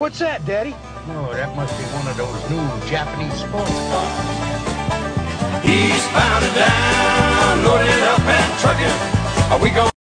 What's that, Daddy? Oh, that must be one of those new Japanese sports cars. He's bound down, loaded up and trucking. Are we going?